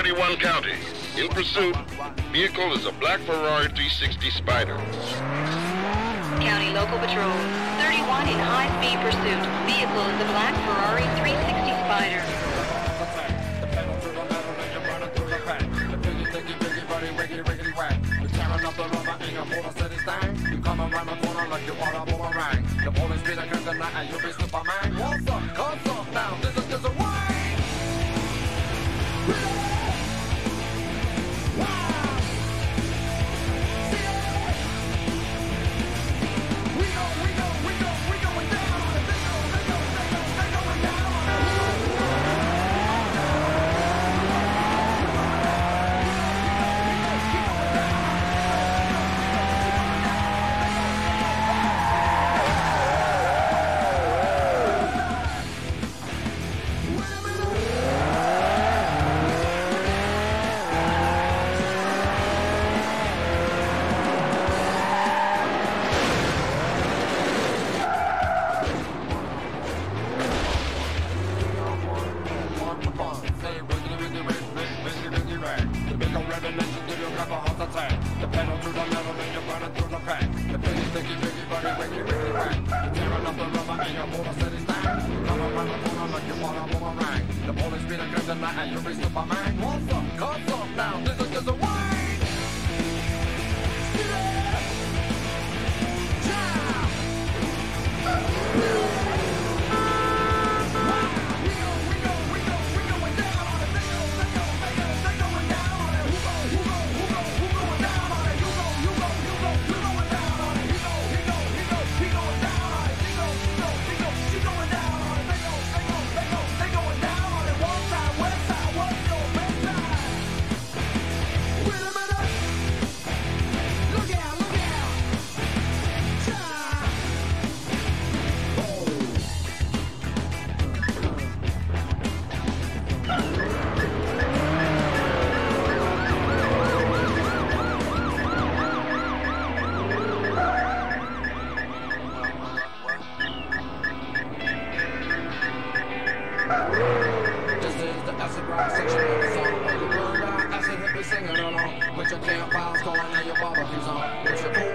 31 County. In pursuit, vehicle is a black Ferrari 360 Spider. County Local Patrol, 31 in high-speed pursuit. Vehicle is a black Ferrari 360 Spider. You come around corner like you boomerang. The police be the kryptonite and you be Superman. I had to raise up my mind. One fuck, fuck. your damn files going your barbecues on. What's your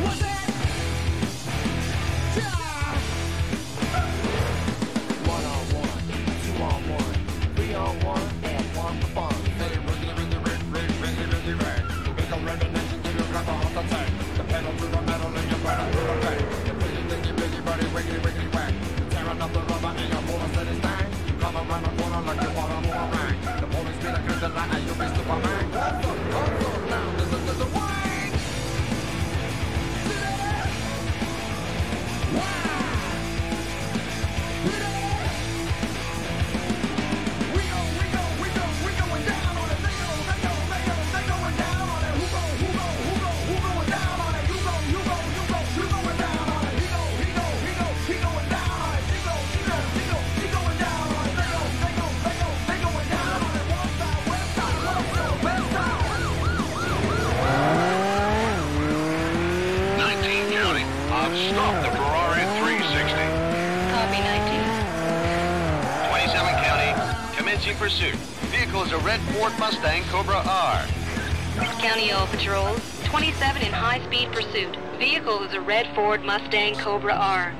What's that? pursuit. Vehicle is a red Ford Mustang Cobra R. County All Patrols, 27 in high-speed pursuit. Vehicle is a red Ford Mustang Cobra R.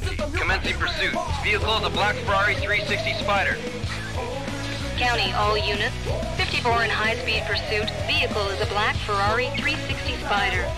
Commencing pursuit. Vehicle is a black Ferrari 360 Spider. County, all units. 54 in high-speed pursuit. Vehicle is a black Ferrari 360 Spider.